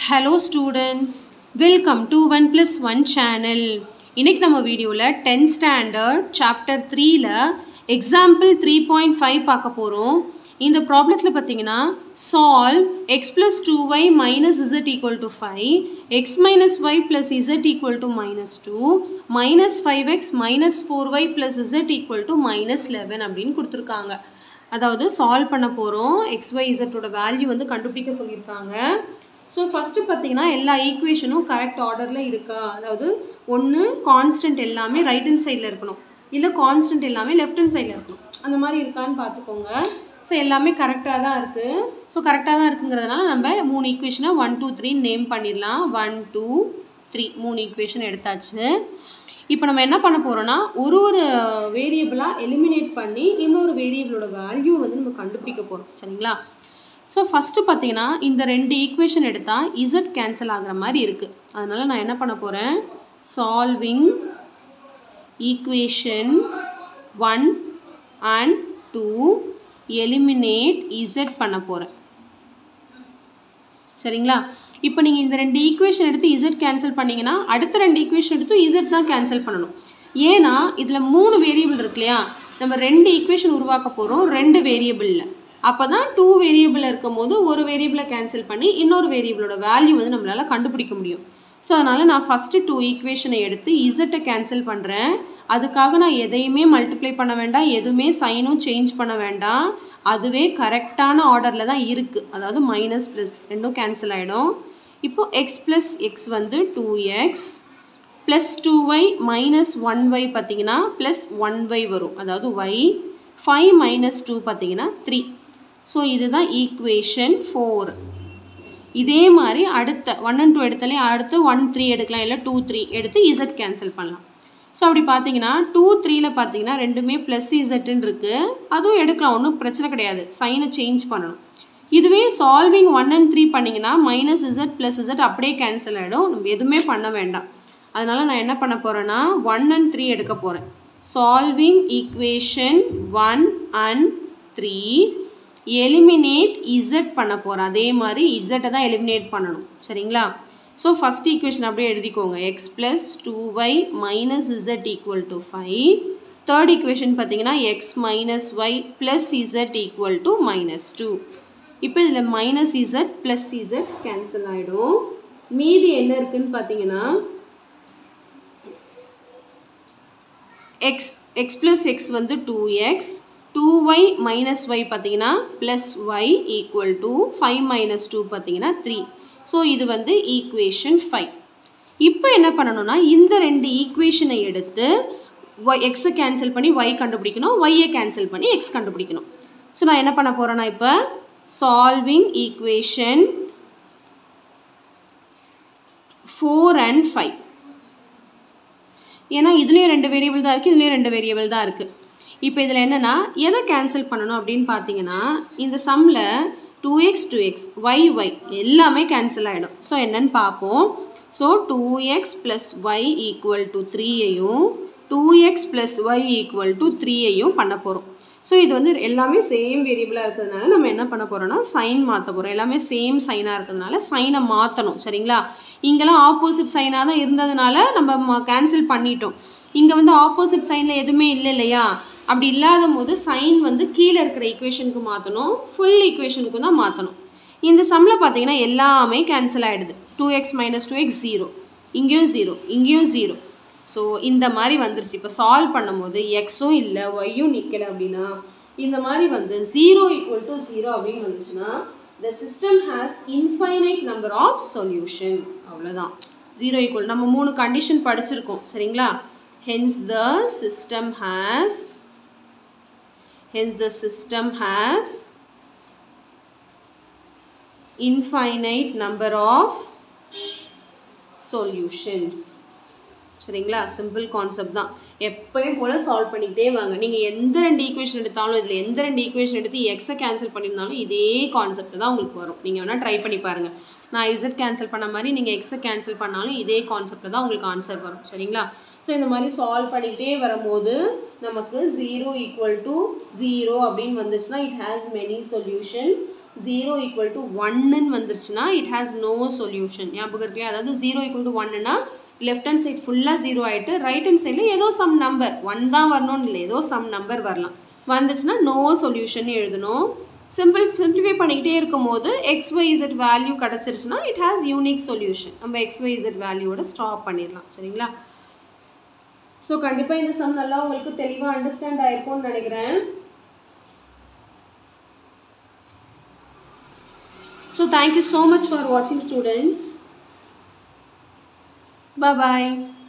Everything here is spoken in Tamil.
Hello students welcome to one plus one channel இன்றைக்கி நம்ம வீடியோவில் டென்த் ஸ்டாண்டர்ட் சாப்டர் த்ரீயில் எக்ஸாம்பிள் த்ரீ பாயிண்ட் ஃபைவ் பார்க்க போகிறோம் இந்த ப்ராப்ளத்தில் பார்த்தீங்கன்னா solve X plus two Y minus Z equal to five X minus Y plus Z equal to minus two minus five X minus four Y plus Z equal to minus eleven அப்படின்னு கொடுத்துருக்காங்க. அதாவது சால்வ் பண்ண போகிறோம் எக்ஸ் ஒய் இசட்டோட வேல்யூ வந்து கண்டுபிடிக்க சொல்லியிருக்காங்க. ஸோ ஃபஸ்ட்டு பார்த்தீங்கன்னா எல்லா ஈக்குவேஷனும் கரெக்ட் ஆர்டரில் இருக்கா? அதாவது ஒன்று கான்ஸ்டன்ட் எல்லாமே ரைட் ஹண்ட் சைடில் இருக்கணும். இல்லை கான்ஸ்டன்ட் எல்லாமே லெஃப்ட் ஹண்ட் சைடில் இருக்கணும். அந்த மாதிரி இருக்கான்னு பார்த்துக்கோங்க. ஸோ எல்லாமே கரெக்டாக தான் இருக்குது ஸோ கரெக்டாக தான் இருக்குங்கிறதுனால நம்ம மூணு ஈக்குவேஷனை ஒன் டூ த்ரீ நேம் பண்ணிடலாம். ஒன் டூ த்ரீ மூணு ஈக்குவேஷன் எடுத்தாச்சு. இப்போ நம்ம என்ன பண்ண போகிறோன்னா ஒரு ஒரு வேரியபிளாக எலிமினேட் பண்ணி இன்னொரு வேரியபிளோட வேல்யூ வந்து நம்ம கண்டுபிடிக்க போகிறோம் சரிங்களா? ஸோ ஃபஸ்ட்டு பார்த்தீங்கன்னா இந்த ரெண்டு ஈக்குவேஷன் எடுத்தால் இசட் கேன்சல் ஆகிற மாதிரி இருக்குது அதனால் நான் என்ன பண்ண போகிறேன் solving equation one and two eliminate Z பண்ண போகிறேன் சரிங்களா? இப்போ நீங்கள் இந்த ரெண்டு ஈக்குவேஷன் எடுத்து இசட் கேன்சல் பண்ணிங்கன்னா அடுத்த ரெண்டு ஈக்குவேஷன் எடுத்து இசட் தான் கேன்சல் பண்ணணும். ஏன்னா இதில் மூணு வேரியபிள் இருக்கு இல்லையா? நம்ம ரெண்டு ஈக்குவேஷன் உருவாக்க போகிறோம் ரெண்டு வேரியபிளில் அப்போ தான் டூ வேரியபிள் இருக்கும் போது ஒரு வேரியபிளை கேன்சல் பண்ணி இன்னொரு வேரியபிளோட வேல்யூ வந்து நம்மளால் கண்டுபிடிக்க முடியும். ஸோ அதனால் நான் ஃபஸ்ட்டு டூ ஈக்குவேஷனை எடுத்து இசட்டை கேன்சல் பண்ணுறேன் அதுக்காக நான் எதையுமே மல்டிப்ளை பண்ண வேண்டாம். எதுவுமே சைனும் சேஞ்ச் பண்ண வேண்டாம். அதுவே கரெக்டான ஆர்டரில் தான் இருக்குது அதாவது மைனஸ் ப்ளஸ் ரெண்டும் கேன்சல் ஆகிடும் இப்போது எக்ஸ் ப்ளஸ் எக்ஸ் வந்து two X plus two Y minus one Y பார்த்தீங்கன்னா ப்ளஸ் ஒன் ஒய் வரும். அதாவது ஒய் ஃபைவ் மைனஸ் டூ பார்த்தீங்கன்னா த்ரீ ஸோ இதுதான் ஈக்குவேஷன் ஃபோர் இதே மாதிரி அடுத்த ஒன் அண்ட் டூ எடுத்தாலே அடுத்து ஒன் த்ரீ எடுக்கலாம் இல்லை டூ த்ரீ எடுத்து இசட் கேன்சல் பண்ணலாம். ஸோ அப்படி பார்த்தீங்கன்னா டூ த்ரீயில் பார்த்தீங்கன்னா ரெண்டுமே ப்ளஸ் இசட்டுன்னு இருக்குது அதுவும் எடுக்கலாம் ஒன்றும் பிரச்சனை கிடையாது. சைனை சேஞ்ச் பண்ணணும். இதுவே சால்விங் ஒன் அண்ட் த்ரீ பண்ணிங்கன்னா மைனஸ் இசட் ப்ளஸ் இசட் அப்படியே கேன்சல் ஆகிடும் நம்ம எதுவுமே பண்ண வேண்டாம். அதனால் நான் என்ன பண்ண போகிறேன்னா ஒன் அண்ட் த்ரீ எடுக்க போகிறேன் solving equation one and three eliminate Z பண்ண போகிறேன் அதே மாதிரி இசட்டை தான் எலிமினேட் பண்ணணும். சரிங்களா? ஸோ ஃபஸ்ட் ஈக்குவேஷன் அப்படியே எழுதிக்கோங்க. X plus two y minus z equal to five third equation பார்த்தீங்கன்னா x minus y plus z equal to minus two இப்போ இதில் minus z plus z cancel ஆகிடும் மீதி என்ன இருக்குன்னு பார்த்தீங்கன்னா எக்ஸ் எக்ஸ் ப்ளஸ் எக்ஸ் வந்து two x two y minus y பார்த்தீங்கன்னா plus y equal to five minus two பார்த்தீங்கன்னா த்ரீ ஸோ இது வந்து ஈக்குவேஷன் ஃபைவ் இப்போ என்ன பண்ணணும்னா இந்த ரெண்டு ஈக்குவேஷனை எடுத்து ஒய் எக்ஸை கேன்சல் பண்ணி ஒய் கண்டுபிடிக்கணும் ஒய்யை கேன்சல் பண்ணி எக்ஸ் கண்டுபிடிக்கணும். ஸோ நான் என்ன பண்ண போகிறேன்னா இப்போ solving equation four and five ஏன்னா இதுலேயும் ரெண்டு வேரியபிள் தான் இருக்குது இதுலேயும் ரெண்டு வேரியபிள் தான் இருக்குது இப்போ இதில் என்னென்னா எதை கேன்சல் பண்ணணும் அப்படின்னு பார்த்தீங்கன்னா இந்த சம்மில் two x two x y y எல்லாமே கேன்சல் ஆகிடும் ஸோ என்னன்னு பார்ப்போம் so two x plus y equal to த்ரீயையும் two x plus y equal to த்ரீயையும் பண்ண போகிறோம் ஸோ இது வந்து எல்லாமே சேம் வேரியபிளாக இருக்கிறதுனால நம்ம என்ன பண்ண போகிறோம்னா சைன் மாற்ற போகிறோம் எல்லாமே சேம் சைனாக இருக்கிறதுனால சைனை மாற்றணும் சரிங்களா? இங்கெல்லாம் ஆப்போசிட் சைனாக தான் இருந்ததுனால நம்ம கேன்சல் பண்ணிட்டோம். இங்கே வந்து ஆப்போசிட் சைனில் எதுவுமே இல்லை இல்லையா? அப்படி இல்லாத போது சைன் வந்து கீழே இருக்கிற ஈக்குவேஷனுக்கு மாற்றணும் ஃபுல் ஈக்குவேஷனுக்கு தான் மாற்றணும் இந்த சம்மில் பார்த்தீங்கன்னா எல்லாமே கேன்சல் ஆகிடுது two x minus two x zero இங்கேயும் ஜீரோ இங்கேயும் ஜீரோ ஸோ இந்த மாதிரி வந்துருச்சு. இப்போ சால்வ் பண்ணும்போது எக்ஸும் இல்லை ஒய்யும் நிற்கலை அப்படின்னா இந்த மாதிரி வந்து ஜீரோ ஈக்குவல் டு ஜீரோ அப்படின்னு வந்துச்சுன்னா the system has infinite number of solution அவ்வளோதான் ஜீரோ ஈக்குவல் நம்ம மூணு கண்டிஷன் படிச்சிருக்கோம். சரிங்களா? Hence the system has hence the system has infinite number of solutions சரிங்களா? சிம்பிள் கான்செப்ட் தான். எப்பயும் போல் சால்வ் பண்ணிக்கிட்டே வாங்க. நீங்கள் எந்த ரெண்டு ஈக்குவேஷன் எடுத்தாலும் இதில் எந்த ரெண்டு ஈக்குவேஷன் எடுத்து எக்ஸை கேன்சல் பண்ணியிருந்தாலும் இதே கான்செப்ட் தான் உங்களுக்கு வரும். நீங்கள் வேணால் ட்ரை பண்ணி பாருங்கள் நான் இசட் கேன்சல் பண்ண மாதிரி நீங்கள் எக்ஸை கேன்சல் பண்ணாலும் இதே கான்செப்டில் தான் உங்களுக்கு ஆன்சர் வரும். சரிங்களா? ஸோ இந்த மாதிரி சால்வ் பண்ணிக்கிட்டே வரும்போது நமக்கு ஜீரோ ஈக்குவல் டு ஜீரோ அப்படின்னு வந்துச்சுன்னா it has many solution zero equal to ஒன்னுன்னு வந்துருச்சுன்னா இட் ஹேஸ் நோ சொல்யூஷன் ஞாபகம் இருக்கு அதாவது ஜீரோ ஈக்குவல் டு ஒன்னுன்னா லெஃப்ட் ஹேண்ட் சைட் ஃபுல்லாக ஜீரோ ஆகிட்டு ரைட் ஹேண்ட் சைடில் ஏதோ சம் நம்பர் ஒன் தான் வரணும்னு இல்லை. ஏதோ சம் நம்பர் வரலாம். வந்துச்சுன்னா நோ சொல்யூஷன் எழுதணும். சிம்பிள் சிம்பிளிஃபை பண்ணிக்கிட்டே இருக்கும் போது எக்ஸ் ஒய் இசட் வேல்யூ கிடச்சிருச்சுன்னா இட் ஹேஸ் யூனிக் சொல்யூஷன் நம்ம எக்ஸ் ஒய் இசட் வேல்யூவோட ஸ்டாப் பண்ணிடலாம். சரிங்களா? ஸோ கண்டிப்பாக இந்த சம் நல்லா உங்களுக்கு தெளிவாக அண்டர்ஸ்டாண்ட் ஆயிருக்கும்னு நினைக்கிறேன். So thank you so much for வாட்சிங் ஸ்டூடெண்ட்ஸ் Bye-bye.